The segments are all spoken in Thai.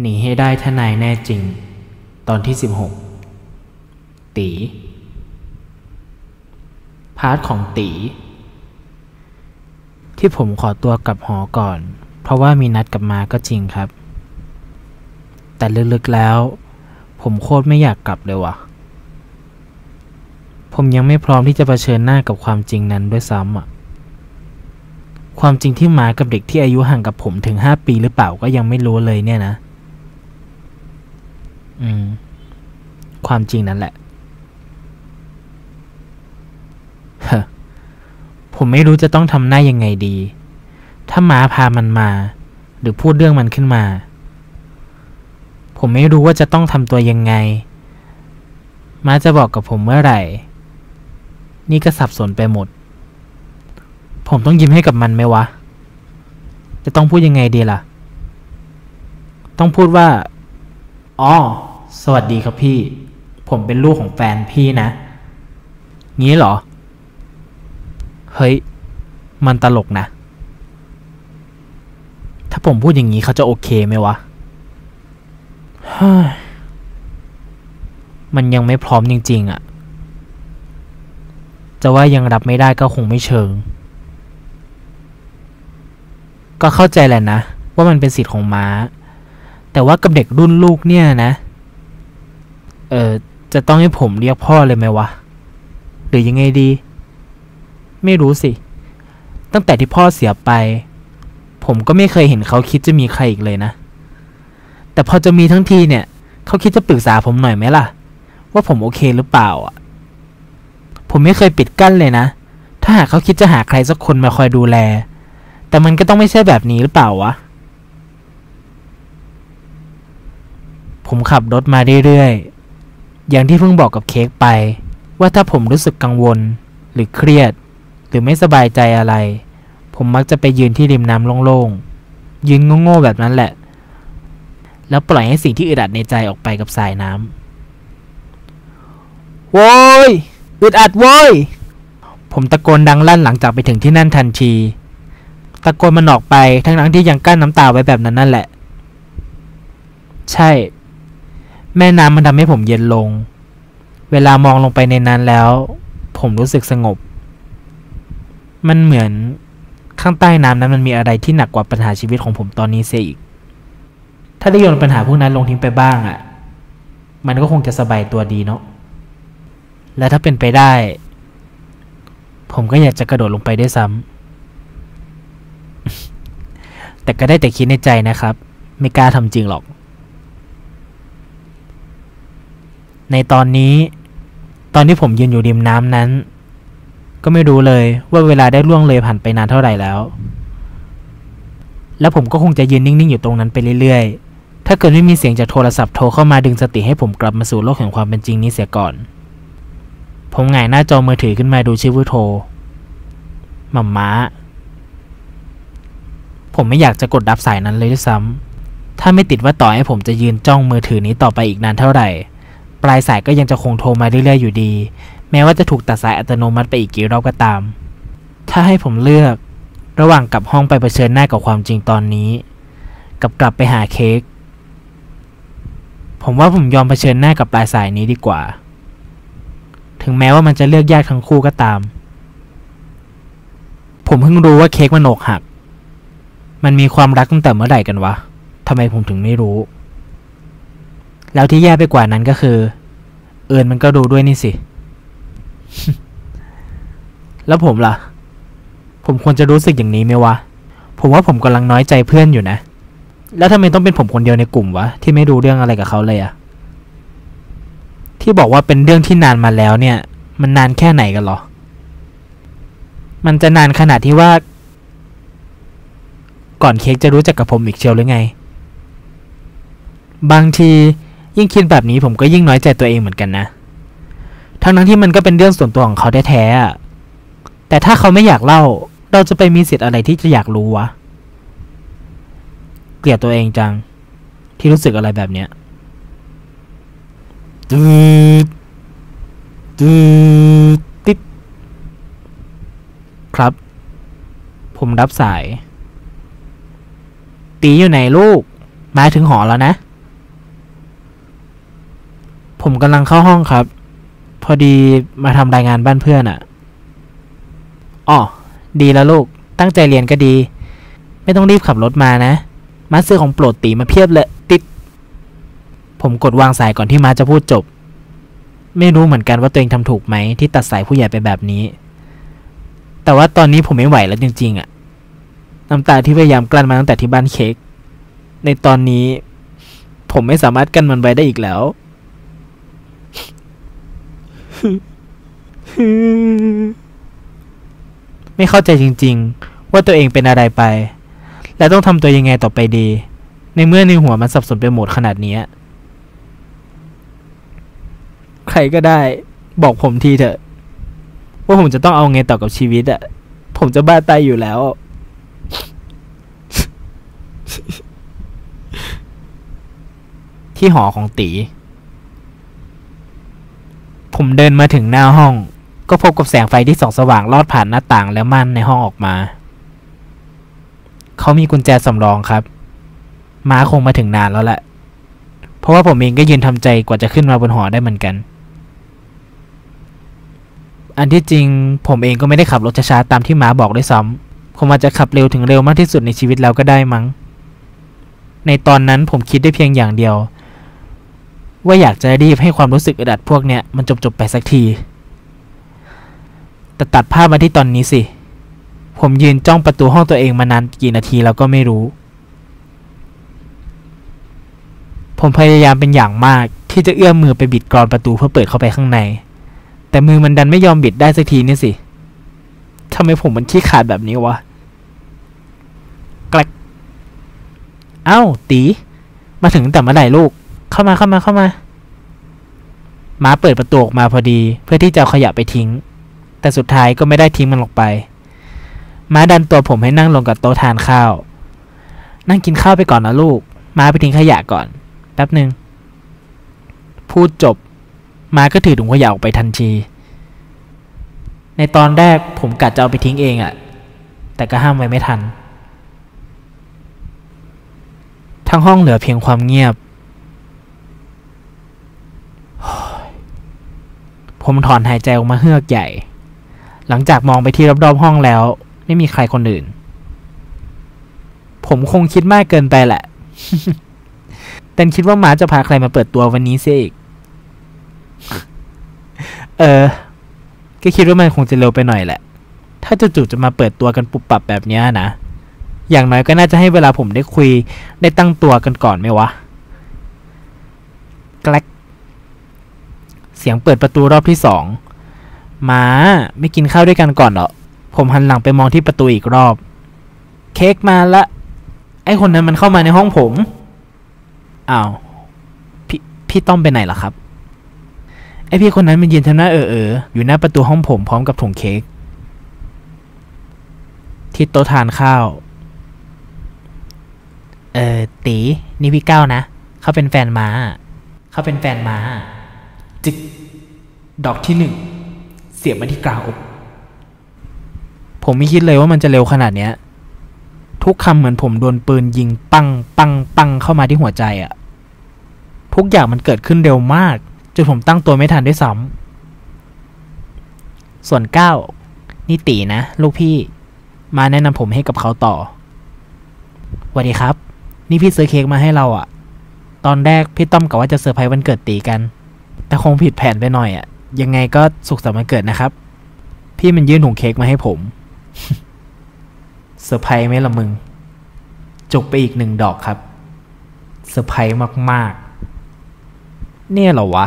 หนีให้ได้ถ้านายแน่จริง ตอนที่ 16 ตี พาร์ทของตี ที่ผมขอตัวกลับหอก่อน เพราะว่ามีนัดกลับมาก็จริงครับ แต่ลึกๆแล้ว ผมโคตรไม่อยากกลับเลยว่ะ ผมยังไม่พร้อมที่จะเผชิญหน้ากับความจริงนั้นด้วยซ้ำอะความจริงที่มากับเด็กที่อายุห่างกับผมถึงห้าปีหรือเปล่าก็ยังไม่รู้เลยเนี่ยนะ อืม ความจริงนั่นแหละเฮ้ผมไม่รู้จะต้องทำหน้ายังไงดี ถ้าม้าพามันมา หรือพูดเรื่องมันขึ้นมา ผมไม่รู้ว่าจะต้องทำตัวยังไง ม้าจะบอกกับผมเมื่อไหร่ นี่ก็สับสนไปหมด ผมต้องยิ้มให้กับมันไหมวะ จะต้องพูดยังไงดีล่ะ ต้องพูดว่า อ๋อ สวัสดีครับพี่ ผมเป็นลูกของแฟนพี่นะ งี้เหรอ เฮ้ย มันตลกนะ ถ้าผมพูดอย่างนี้เขาจะโอเคไหมวะ มันยังไม่พร้อมจริง ๆอะ่ะ จะว่ายังรับไม่ได้ก็คงไม่เชิง ก็เข้าใจแหละนะ ว่ามันเป็นสิทธิ์ของม้า แต่ว่ากับเด็กรุ่นลูกเนี่ยนะ เออจะต้องให้ผมเรียกพ่อเลยไหมวะ หรือยังไงดี ไม่รู้สิ ตั้งแต่ที่พ่อเสียไป ผมก็ไม่เคยเห็นเขาคิดจะมีใครอีกเลยนะ แต่พอจะมีทั้งทีเนี่ย เขาคิดจะปรึกษาผมหน่อยไหมล่ะ ว่าผมโอเคหรือเปล่าอะ ผมไม่เคยปิดกั้นเลยนะ ถ้าหากเขาคิดจะหาใครสักคนมาคอยดูแล แต่มันก็ต้องไม่ใช่แบบนี้หรือเปล่าวะ ผมขับรถมาเรื่อยๆ อย่างที่เพิ่งบอกกับเค้กไป ว่าถ้าผมรู้สึกกังวล หรือเครียด หรือไม่สบายใจอะไร ผมมักจะไปยืนที่ริมน้ำโล่งๆ ยืนโง่ๆแบบนั้นแหละ แล้วปล่อยให้สิ่งที่อึดอัดในใจออกไปกับสายน้ำโว้ยอึดอัดโว้ยผมตะโกนดังลั่นหลังจากไปถึงที่นั่นทันที ตะโกนมันออกไปทั้งนั้นที่ยังกั้นน้ำตาไว้แบบนั้นนั่นแหละ ใช่ แม่น้ำมันทำให้ผมเย็นลง เวลามองลงไปในนั้นแล้ว ผมรู้สึกสงบ มันเหมือนข้างใต้น้ำนั้นมันมีอะไรที่หนักกว่าปัญหาชีวิตของผมตอนนี้เสียอีก ถ้าได้โยนปัญหาพวกนั้นลงทิ้งไปบ้างอะ่ะ มันก็คงจะสบายตัวดีเนาะ และถ้าเป็นไปได้ ผมก็อยากจะกระโดดลงไปด้วยซ้ำ แต่ก็ได้แต่คิดในใจนะครับ ไม่กล้าทำจริงหรอก ในตอนนี้ ตอนที่ผมยืนอยู่ริมน้ำนั้น ก็ไม่รู้เลยว่าเวลาได้ล่วงเลยผ่านไปนานเท่าไหร่แล้ว แล้วผมก็คงจะยืนนิ่งๆอยู่ตรงนั้นไปเรื่อยๆ ถ้าเกิดไม่มีเสียงจากโทรศัพท์โทรเข้ามาดึงสติให้ผมกลับมาสู่โลกแห่งความเป็นจริงนี้เสียก่อน ผมหงายหน้าจอมือถือขึ้นมาดูชื่อผู้โทรมัมม้า ผมไม่อยากจะกดรับสายนั้นเลยด้วยซ้ำถ้าไม่ติดว่าต่อให้ผมจะยืนจ้องมือถือนี้ต่อไปอีกนานเท่าไหร่ ลายสายก็ยังจะคงโทรมาเรื่อยๆอยู่ดี แม้ว่าจะถูกตัดสายอัตโนมัติไปอีกกี่รอบก็ตาม ถ้าให้ผมเลือก ระหว่างกลับห้องไปเผชิญหน้ากับความจริงตอนนี้ กับกลับไปหาเค้ก ผมว่าผมยอมเผชิญหน้ากับปลายสายนี้ดีกว่า ถึงแม้ว่ามันจะเลือกยากทั้งคู่ก็ตาม ผมเพิ่งรู้ว่าเค้กมันอกหัก มันมีความรักตั้งแต่เมื่อไหร่กันวะทำไมผมถึงไม่รู้แล้วที่แย่ไปกว่านั้นก็คือ เอิญมันก็รู้ด้วยนี่สิ แล้วผมล่ะ ผมควรจะรู้สึกอย่างนี้ไหมวะ ผมว่าผมกำลังน้อยใจเพื่อนอยู่นะ แล้วทำไมต้องเป็นผมคนเดียวในกลุ่มวะ ที่ไม่รู้เรื่องอะไรกับเขาเลยอะที่บอกว่าเป็นเรื่องที่นานมาแล้วเนี่ย มันนานแค่ไหนกันหรอ มันจะนานขนาดที่ว่า ก่อนเค้กจะรู้จักกับผมอีกเชียวหรือไง บางที ยิ่งคิดแบบนี้ผมก็ยิ่งน้อยใจตัวเองเหมือนกันนะ ทั้งนั้นที่มันก็เป็นเรื่องส่วนตัวของเขาแท้ๆอะแต่ถ้าเขาไม่อยากเล่า เราจะไปมีสิทธิ์อะไรที่จะอยากรู้วะ เกลียดตัวเองจัง ที่รู้สึกอะไรแบบเนี้ยตืดตืดติดครับ ผมรับสาย ตีอยู่ไหนลูก มาถึงหอแล้วนะ ผมกำลังเข้าห้องครับ พอดีมาทำรายงานบ้านเพื่อนอะ่ะอ๋อดีแล้วลูก ตั้งใจเรียนก็ดี ไม่ต้องรีบขับรถมานะ มาซื้อของโปรดตีมาเพียบเลยติด ผมกดวางสายก่อนที่มาจะพูดจบ ไม่รู้เหมือนกันว่าตัวเองทำถูกไหมที่ตัดสายผู้ใหญ่ไปแบบนี้ แต่ว่าตอนนี้ผมไม่ไหวแล้วจริง ๆอะน้ำตาที่พยายามกลั้นมาตั้งแต่ที่บ้านเค้กในตอนนี้ ผมไม่สามารถกั้นมันไว้ได้อีกแล้ว ไม่เข้าใจจริง ๆ ว่าตัวเองเป็นอะไรไป และต้องทำตัวยังไงต่อไปดี ในเมื่อในหัวมันสับสนไปหมดขนาดนี้ ใครก็ได้ บอกผมทีเถอะ ว่าผมจะต้องเอาไงต่อกับชีวิตอะผมจะบ้าตายอยู่แล้วที่หอของตี ผมเดินมาถึงหน้าห้อง ก็พบกับแสงไฟที่ส่องสว่างลอดผ่านหน้าต่างและม่านในห้องออกมา เขามีกุญแจสำรองครับ ม้าคงมาถึงนานแล้วแหละ เพราะว่าผมเองก็ยืนทำใจกว่าจะขึ้นมาบนหอได้เหมือนกัน อันที่จริงผมเองก็ไม่ได้ขับรถช้าๆตามที่ม้าบอกด้วยซ้ำผมอาจจะขับเร็วถึงเร็วมากที่สุดในชีวิตแล้วก็ได้มั้ง ในตอนนั้นผมคิดได้เพียงอย่างเดียว ว่าอยากจะรีบให้ความรู้สึกอึดอัดพวกเนี้ยมันจบๆไปสักที แต่ตัดภาพมาที่ตอนนี้สิ ผมยืนจ้องประตูห้องตัวเองมานานกี่นาทีแล้วก็ไม่รู้ ผมพยายามเป็นอย่างมากที่จะเอื้อมมือไปบิดกรอนประตูเพื่อเปิดเข้าไปข้างใน แต่มือมันดันไม่ยอมบิดได้สักทีนี่สิทำไมผมมันขี้ขาดแบบนี้วะแกลกเอ้าตี มาถึงแต่เมื่อไหร่ลูก เข้ามาเข้ามาเข้ามาม้าเปิดประตูออกมาพอดี เพื่อที่จะขยะไปทิ้ง แต่สุดท้ายก็ไม่ได้ทิ้งมันลงไป ม้าดันตัวผมให้นั่งลงกับโต๊ะทานข้าว นั่งกินข้าวไปก่อนนะลูก ม้าไปทิ้งขยะก่อน แป๊บหนึ่งพูดจบ ม้าก็ถือถุงขยะออกไปทันที ในตอนแรกผมกะจะเอาไปทิ้งเองอะแต่ก็ห้ามไว้ไม่ทัน ทั้งห้องเหลือเพียงความเงียบ ผมถอนหายใจออกมาเฮือกใหญ่ หลังจากมองไปที่รอบๆห้องแล้ว ไม่มีใครคนอื่น ผมคงคิดมากเกินไปแหละแต่คิดว่าหมาจะพาใครมาเปิดตัววันนี้เสียอีก เออ ก็คิดว่ามันคงจะเร็วไปหน่อยแหละ ถ้าจู่ๆจะมาเปิดตัวกันปุบปับแบบนี้นะ อย่างน้อยก็น่าจะให้เวลาผมได้คุย ได้ตั้งตัวกันก่อนไหมวะ แกลก สียงเปิดประตูรอบที่สองมาไม่กินข้าวด้วยกันก่อนเหรอ ผมหันหลังไปมองที่ประตูอีกรอบ เค้กมาละ ไอคนนั้นมันเข้ามาในห้องผม อ้าว พี่พี่ต้อมไปไหนล่ะครับ ไอพี่คนนั้นมันยืนทำหน้าเออเอออยู่หน้าประตูห้องผมพร้อมกับถุงเค้ก ที่โต๊ะทานข้าว เออตีนี่พี่เก้านะ เขาเป็นแฟนมา เขาเป็นแฟนมา จึก ดอกที่หนึ่งเสียบมาที่กลางอก ผมไม่คิดเลยว่ามันจะเร็วขนาดเนี้ย ทุกคำเหมือนผมโดนปืนยิงปังปังปังเข้ามาที่หัวใจอะทุกอย่างมันเกิดขึ้นเร็วมาก จนผมตั้งตัวไม่ทันด้วยซ้ำส่วนเก้านี่ตีนะ ลูกพี่ มาแนะนำผมให้กับเขาต่อสวัสดีครับ นี่พี่ซื้อเค้กมาให้เราอะตอนแรกพี่ต้อมกับว่าจะเซอร์ไพรส์วันเกิดตีกัน แต่คงผิดแผนไปหน่อยอะ ยังไงก็สุขสันต์วันเกิดนะครับ พี่มันยื่นถุงเค้กมาให้ผมเซอร์ไพรส์ไหมละมึง จุกไปอีกหนึ่งดอกครับเซอร์ไพรส์มากๆ เนี่ยเหรอวะ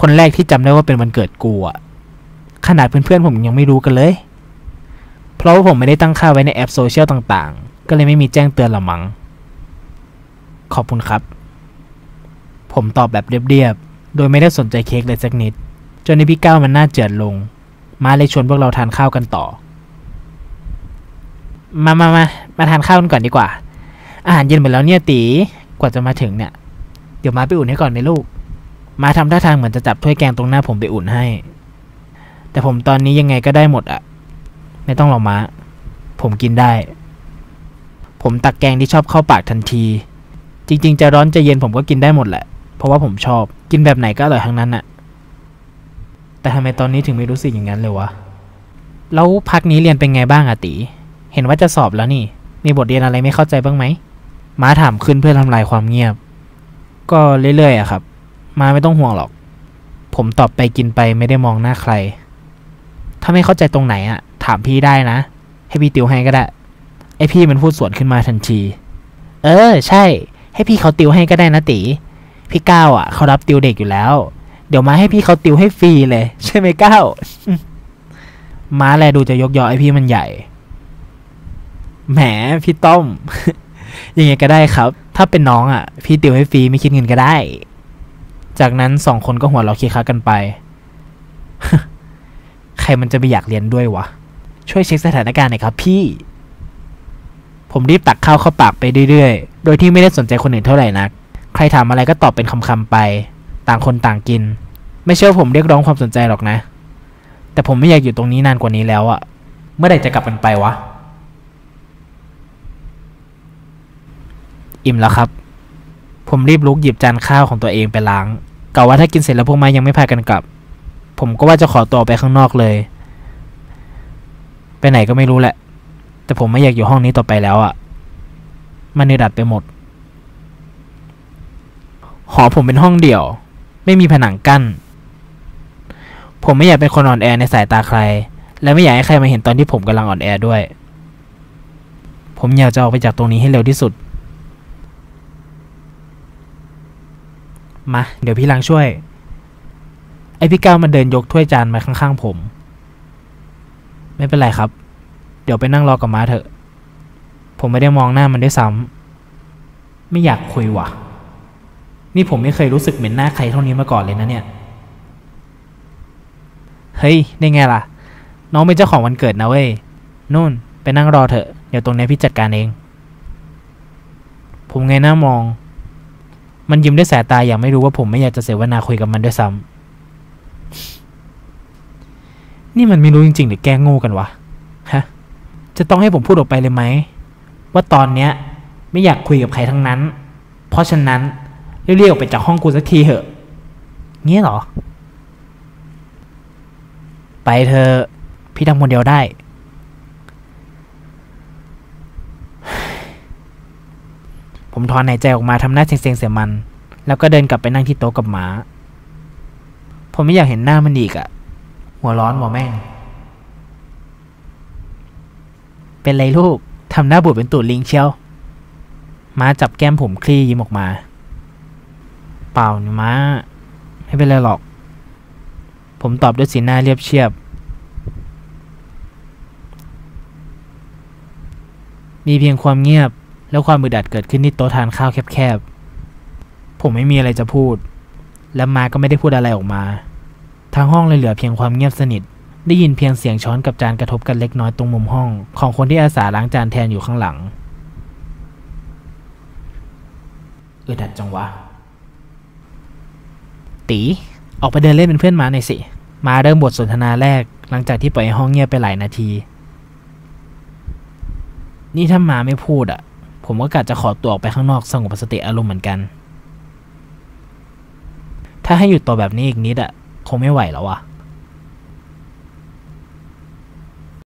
คนแรกที่จำได้ว่าเป็นวันเกิดกูอะขนาดเพื่อนๆผมยังไม่รู้กันเลย เพราะว่าผมไม่ได้ตั้งค่าไว้ในแอปโซเชียลต่างๆ ก็เลยไม่มีแจ้งเตือนละมั้งขอบคุณครับ ผมตอบแบบเรียบๆ โดยไม่ได้สนใจเค้กเลยสักนิด จนในพี่ก้ามันน่าเจือดลง มาเลยชวนพวกเราทานข้าวกันต่อ มามามามาทานข้าวกันก่อนดีกว่า อาหารเย็นหมดแล้วเนี่ยตีกว่าจะมาถึงเนี่ย เดี๋ยวมาไปอุ่นให้ก่อนไหมลูก มาทำท่าทางเหมือนจะจับถ้วยแกงตรงหน้าผมไปอุ่นให้ แต่ผมตอนนี้ยังไงก็ได้หมดอะไม่ต้องหรอกมา ผมกินได้ ผมตักแกงที่ชอบเข้าปากทันที จริง ๆ จะร้อนจะเย็นผมก็กินได้หมดแหละ เพเพราะว่าผมชอบ กินแบบไหนก็อร่อยทั้งนั้นอะ แต่ทำไมตอนนี้ถึงไม่รู้สึกอย่างนั้นเลยวะ แล้วพักนี้เรียนเป็นไงบ้างอะตี เห็นว่าจะสอบแล้วนี่ มีบทเรียนอะไรไม่เข้าใจบ้างไหม ม้าถามขึ้นเพื่อทำลายความเงียบ ก็เรื่อยๆอะครับ มาไม่ต้องห่วงหรอก ผมตอบไปกินไปไม่ได้มองหน้าใคร ถ้าไม่เข้าใจตรงไหนอะถามพี่ได้นะ ให้พี่ติวให้ก็ได้ ไอพี่มันพูดสวนขึ้นมาทันที เออ ใช่ ให้พี่เขาติวให้ก็ได้นะตี พี่ก้าวอะเขารับติวเด็กอยู่แล้ว เดี๋ยวมาให้พี่เขาติวให้ฟรีเลย ใช่ไหมก้าวม้าแลดูจะยกยอไอพี่มันใหญ่ แหมพี่ต้อม ยังไงก็ได้ครับ ถ้าเป็นน้องอะ พี่ติวให้ฟรีไม่คิดเงินก็ได้ จากนั้นสองคนก็หัวเราะคีคักกันไป ใครมันจะไปอยากเรียนด้วยวะ ช่วยเช็คสถานการณ์หน่อยครับ พี่ ผมรีบตักข้าวเข้าปากไปเรื่อยๆ โดยที่ไม่ได้สนใจคนอื่นเท่าไหร่นัก ใครถามอะไรก็ตอบเป็นคำๆไป ต่างคนต่างกิน ไม่เชื่อผมเรียกร้องความสนใจหรอกนะ แต่ผมไม่อยากอยู่ตรงนี้นานกว่านี้แล้วอะเมื่อไหร่จะกลับกันไปวะ อิ่มแล้วครับ ผมรีบลุกหยิบจานข้าวของตัวเองไปล้างกะว่าถ้ากินเสร็จแล้วพวกมายังไม่พากันกลับ ผมก็ว่าจะขอตัวอไปข้างนอกเลย ไปไหนก็ไม่รู้แหละ แต่ผมไม่อยากอยู่ห้องนี้ต่อไปแล้วอะมันอึดอัดไปหมด หอผมเป็นห้องเดี่ยว ไม่มีผนังกั้น ผมไม่อยากเป็นคนอ่อนแอในสายตาใคร และไม่อยากให้ใครมาเห็นตอนที่ผมกำลังอ่อนแอด้วย ผมอยากจะออกไปจากตรงนี้ให้เร็วที่สุด มา เดี๋ยวพี่ลังช่วย ไอพี่ก้าวมาเดินยกถ้วยจานมาข้างๆผม ไม่เป็นไรครับ เดี๋ยวไปนั่งรอกับม้าเถอะ ผมไม่ได้มองหน้ามันด้วยซ้ำไม่อยากคุยว่ะ นี่ผมไม่เคยรู้สึกเหม็นหน้าใครเท่านี้มาก่อนเลยนะเนี่ย เฮ้ยได้ไงล่ะ น้องเป็นเจ้าของวันเกิดนะเว้ยนู่นไปนั่งรอเถอะ เดี๋ยวตรงนี้พี่จัดการเอง ผมไงหน้ามอง มันยิ้มด้วยสายตาอย่างไม่รู้ว่าผมไม่อยากจะเสวนาคุยกับมันด้วยซ้ำนี่มันไม่รู้จริงๆหรือแกล้งโง่กันวะฮะจะต้องให้ผมพูดออกไปเลยไหม ว่าตอนเนี้ย ไม่อยากคุยกับใครทั้งนั้น เพราะฉะนั้นเรียกๆออกไปจากห้องกูสักทีเถอะเงี้ยเหรอ ไปเธอพี่ทำคนเดียวได้ ผมถอนหายใจออกมาทำหน้าเซ็งๆเสียมัน แล้วก็เดินกลับไปนั่งที่โต๊ะกับหมา ผมไม่อยากเห็นหน้ามันอีกอะหัวร้อนหัวแม่ง เป็นไรลูกทำหน้าบูดเป็นตูดลิงเชียวม้าจับแก้มผมคลี่ยิ้มออกมา เปล่านี่ม้า ไม่เป็นไรหรอก ผมตอบด้วยสีหน้าเรียบเชียบ มีเพียงความเงียบแล้วความมืดอัดเกิดขึ้นที่โต๊ะทานข้าวแคบๆ ผมไม่มีอะไรจะพูด และมาก็ไม่ได้พูดอะไรออกมา ทางห้องเลยเหลือเพียงความเงียบสนิท ได้ยินเพียงเสียงช้อนกับจานกระทบกันเล็กน้อยตรงมุมห้อง ของคนที่อาสาล้างจานแทนอยู่ข้างหลังอึดอัดจังวะ ตี ออกไปเดินเล่นเป็นเพื่อนม้าหน่อยสิ มาเริ่มบทสนทนาแรก หลังจากที่ปล่อยห้องเงียบไปหลายนาที นี่ถ้ามาไม่พูดอะ่ะ ผมก็กะจะขอตัวออกไปข้างนอกสงบสติอารมณ์เหมือนกัน ถ้าให้หยุดตัวแบบนี้อีกนิดอะ่ะ คงไม่ไหวแล้วอะ่ะ